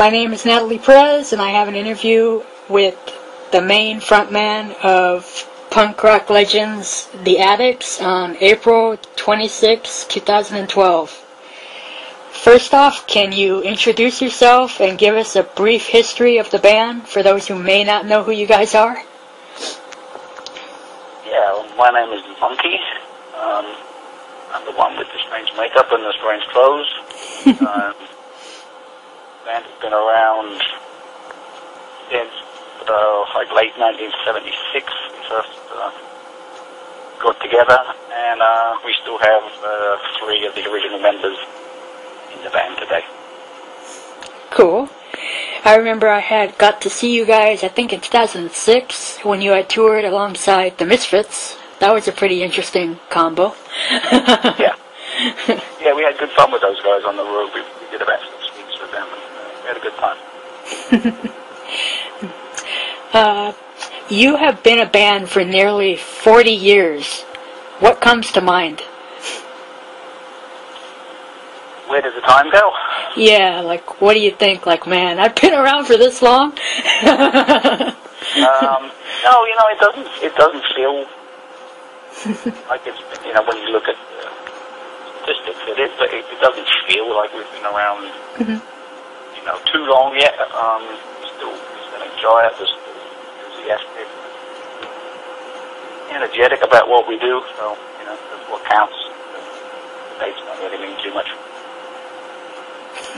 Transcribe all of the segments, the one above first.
My name is Natalie Perez, and I have an interview with the main frontman of Punk Rock Legends, The Adicts, on April 26, 2012. First off, can you introduce yourself and give us a brief history of the band for those who may not know who you guys are? Yeah, my name is Monkey. Um, I'm the one with the strange makeup and the strange clothes. um, band has been around since uh, like late 1976. We first uh, got together, and uh, we still have uh, three of the original members in the band today. Cool. I remember I had got to see you guys, I think in 2006, when you had toured alongside the Misfits. That was a pretty interesting combo. yeah. Yeah, we had good fun with those guys on the road. We, we did about six weeks with them, and uh, we had a good time. uh, you have been a band for nearly 40 years. What comes to mind? Where does the time go? Yeah, like, what do you think? Like, man, I've been around for this long. um, no, you know, it doesn't. It doesn't feel like it's. You know, when you look at the statistics, it is. It, it doesn't feel like we've been around. Mhm. You know, too long yet. Um, we still, we still enjoy it. We're enthusiastic, energetic about what we do. So, you know, that's what counts. The dates don't really mean too much.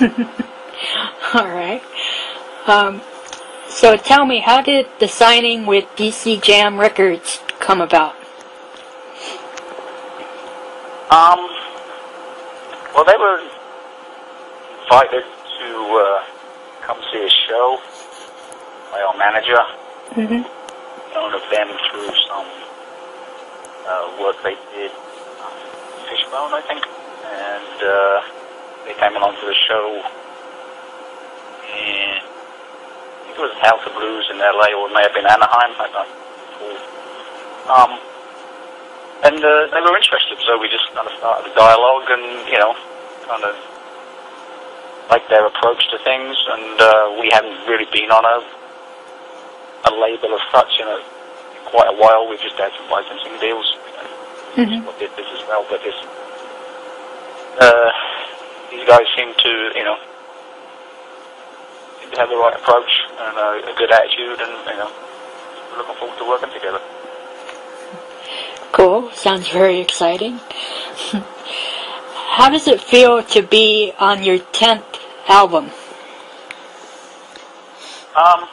All right. Um, so tell me, how did the signing with DC Jam Records come about? Um, well, they were invited to uh, come see a show by our manager, Mm-hmm. known of them through some uh, work they did, um, Fishbone, I think, and uh, they came along to the show. And I think it was House of Blues in LA, or it may have been Anaheim. I don't know. Um, and uh, they were interested, so we just kind of started a dialogue, and you know, kind of like their approach to things. And uh, we haven't really been on a a label as such in, a, quite a while. We've just had some licensing deals. Mhm. what did this as well, but this uh, these guys seem to, you know, seem to have the right approach and uh, a good attitude, and you know, we're looking forward to working together. Cool. Sounds very exciting. How does it feel to be on your 10th album? Um,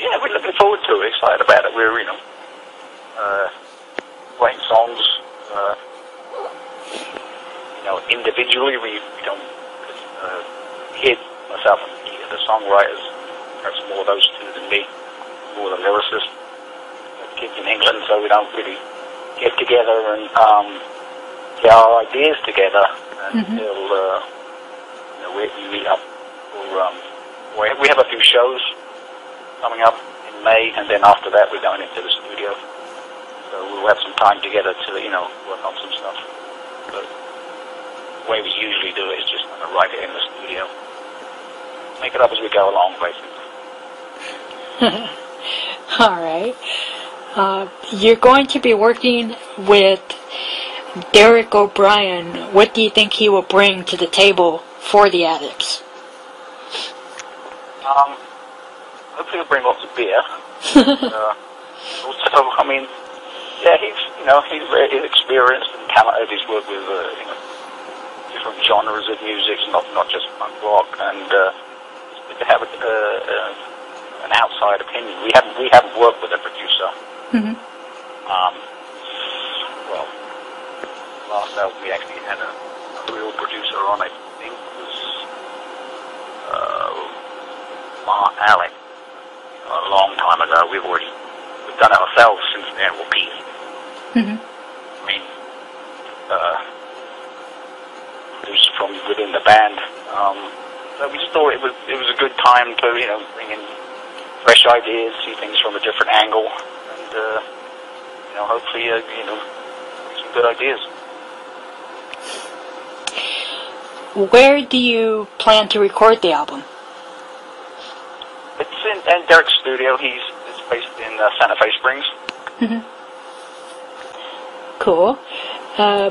yeah, we're looking forward to it. Excited about it. We're, you know, uh, writing songs. Uh, you know, individually, we, we don't. Uh, Kid, myself, and the songwriters. Perhaps more those two than me. More the lyricist. Kids in England, so we don't really get together and um, get our ideas together until uh, you know, we, we meet up for. Um, we we have a few shows coming up in May, and then after that we're going into the studio. So we'll have some time together to, you know, work on some stuff. But the way we usually do it is just kind of write it in the studio. Make it up as we go along, basically. All right. Uh, you're going to be working with Derek O'Brien. What do you think he will bring to the table for the Adicts? Um, hopefully he'll bring lots of beer. uh, also, I mean, yeah, he's you know he's very he's experienced and talented. He's worked with uh, you know different genres of music, not not just punk rock, and uh, to have a, uh, uh, an outside opinion. We haven't we haven't worked with a producer. Mhm. Um, well, last album we actually had a, a real producer on. I think it was uh, Mark Allen a long time ago. We've already we've done it ourselves since then. Well, Pete. Mhm. I mean, uh, producers from within the band. Um, so we just thought it was it was a good time to you know bring in fresh ideas, see things from a different angle, and uh, you know hopefully uh, you know some good ideas. Where do you plan to record the album? It's in Derek's studio, he's is based in uh, Santa Fe Springs. Cool. Uh,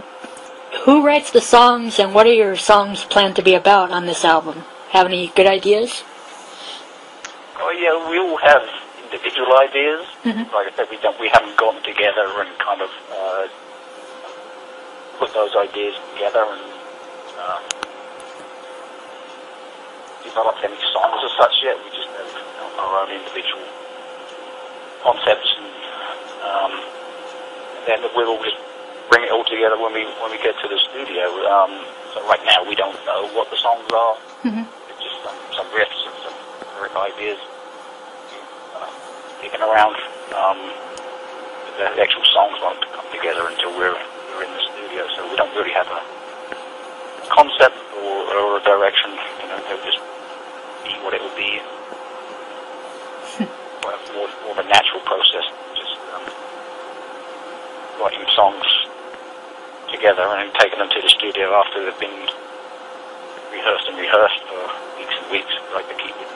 who writes the songs and what are your songs planned to be about on this album? Have any good ideas? Oh yeah, we all have individual ideas. Mhm. Like I said, we don't, we haven't gone together and kind of uh, put those ideas together and um, developed any songs as such yet. We just have our own individual concepts, and, um, and then we'll always bring it all together when we when we get to the studio. Um, so right now we don't know what the songs are. Mhm. Some, riffs and some ideas uh, kicking around. Um, the actual songs won't come together until we're, we're in the studio, so we don't really have a concept or, or a direction. You know, they'll just be what it will be. more, more, of a natural process, just um, writing songs together and taking them to the studio after they've been rehearsed and rehearsed for weeks weeks, like to keep it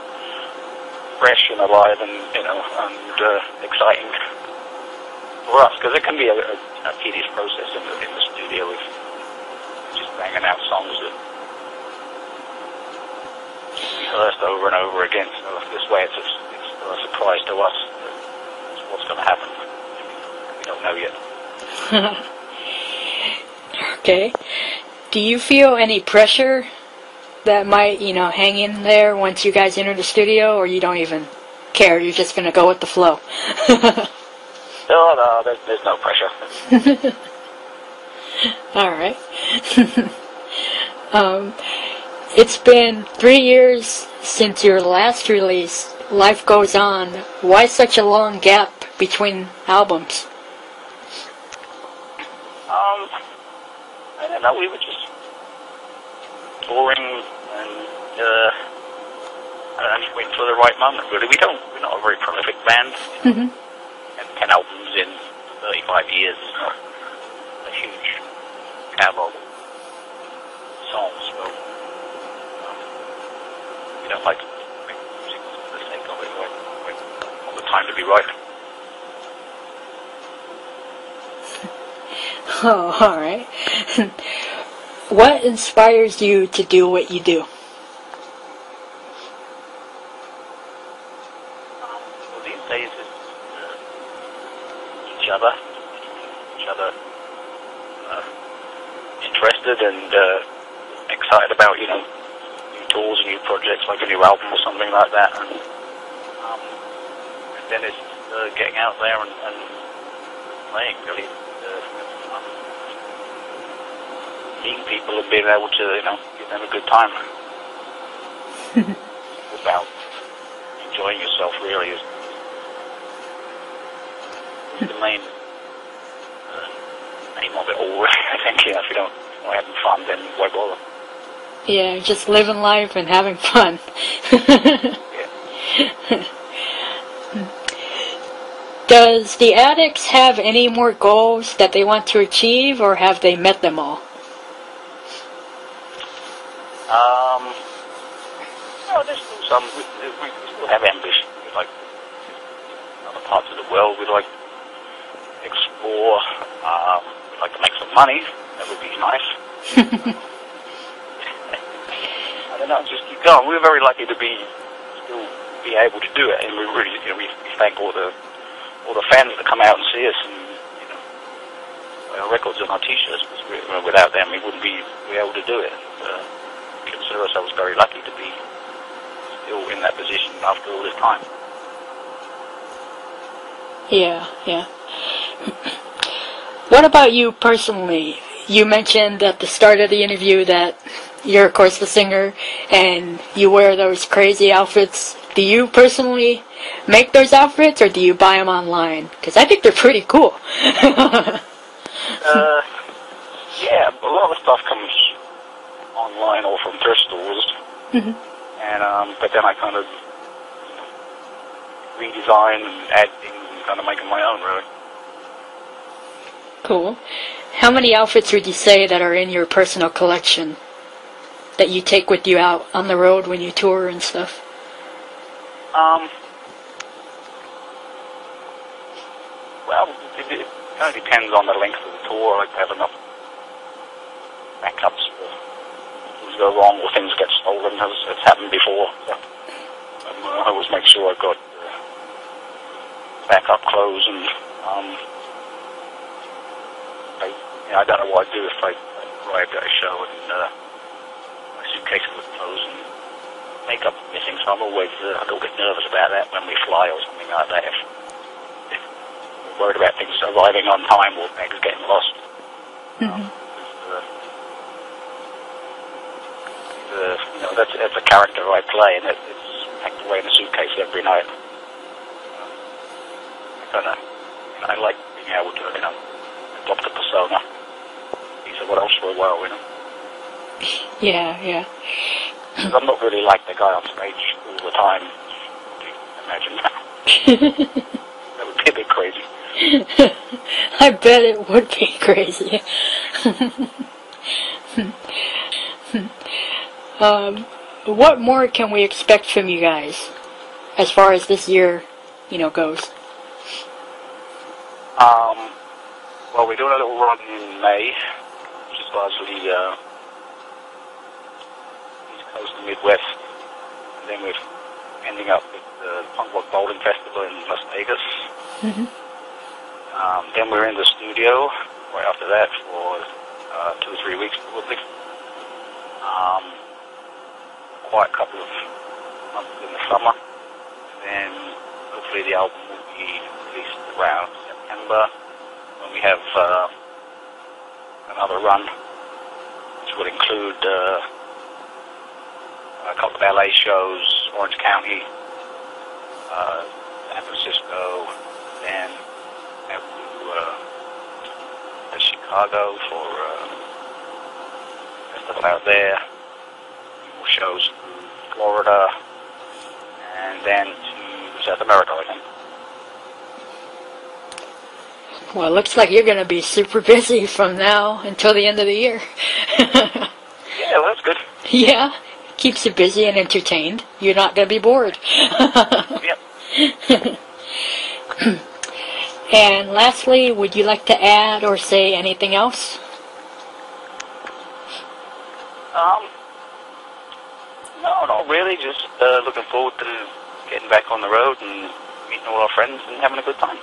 fresh and alive and you know and uh, exciting for us because it can be a, a, a tedious process in the, in the studio if just banging out songs that rehearsed over and over again. So this way, it's a, it's a surprise to us what's going to happen. We don't know yet. Okay. Do you feel any pressure that might, you know, hang in there once you guys enter the studio, or you don't even care? You're just gonna go with the flow. No, no, there's, there's no pressure. All right. um, it's been three years since your last release. Life goes on. Why such a long gap between albums? Um, I don't know. We were just touring and uh, I just waiting for the right moment. Really, we don't. We're not a very prolific band. Mhm. And ten albums in 35 years is not a huge catalog of songs. So um, we don't like to make music for the sake of it. We wait all the time to be right. Oh, all right. what inspires you to do what you do? Well, these days it's uh, each other, each other uh, interested and uh, excited about, you know, new tours and new projects like a new album or something like that. And, um, and then it's uh, getting out there and, and playing really. Uh, um, meeting people and being able to, you know, give them a good time. About enjoying yourself really is the main uh, aim of it all. I think, yeah, if you don't if you're having fun, then why bother? Yeah, just living life and having fun. Yeah. Does the Adicts have any more goals that they want to achieve, or have they met them all? Um, no, there's still some. We, we still have ambition. We like other parts of the world. We'd like to explore. Um, we'd like to make some money. That would be nice. I don't know. Just keep going. We're very lucky to be still be able to do it, and we really, you know, we, we thank all the all the fans that come out and see us, and you know, our records and our T-shirts. Because we, without them, we wouldn't be, be able to do it. Uh, consider ourselves very lucky to be still in that position after all this time. Yeah, yeah. What about you personally? You mentioned at the start of the interview that you're, of course, the singer and you wear those crazy outfits. Do you personally make those outfits or do you buy them online? Because I think they're pretty cool. Uh, yeah, a lot of stuff comes online or from thrift stores. Mm-hmm. And um, but then I kind of redesign and add things and kind of make them my own, really. Cool. How many outfits would you say that are in your personal collection that you take with you out on the road when you tour and stuff? Um. Well, it, it kind of depends on the length of the tour. I like to have enough backups for go wrong or things get stolen, as it's happened before. So, um, I always make sure I've got uh, backup clothes and um, I, you know, I don't know what I'd do if I arrived at a show and uh, my suitcase with clothes and makeup missing. So I'm always uh, a little bit nervous about that when we fly or something like that. If, if worried about things arriving on time or bags getting lost. Mhm. Uh, the, you know, that's, that's a character I play, and it, it's packed away in a suitcase every night. I kind of, I like being able to, you know, adopt a persona. Be what else for a while, you know. Yeah, yeah. I'm not really like the guy on stage all the time. Imagine that. That would be a bit crazy. I bet it would be crazy. um, what more can we expect from you guys as far as this year, you know, goes? Um, well, we're doing a little run in May, which is largely uh, East Coast and Midwest. And then we're ending up with the Punk Rock Bowling Festival in Las Vegas. Mhm. Um, then we're in the studio right after that for uh, two or three weeks probably. Um, quite a couple of months in the summer. Then hopefully the album will be released around September when we have uh, another run, which would include uh, a couple of LA shows, Orange County, uh, San Francisco, then out uh, Chicago for uh, festival out there, more shows Florida, and then to South America, I think. Well, it looks like you're going to be super busy from now until the end of the year. Yeah, well, that's good. yeah, keeps you busy and entertained. You're not going to be bored. Yep. and lastly, would you like to add or say anything else? Um, no, not really. Just uh, looking forward to getting back on the road and meeting all our friends and having a good time.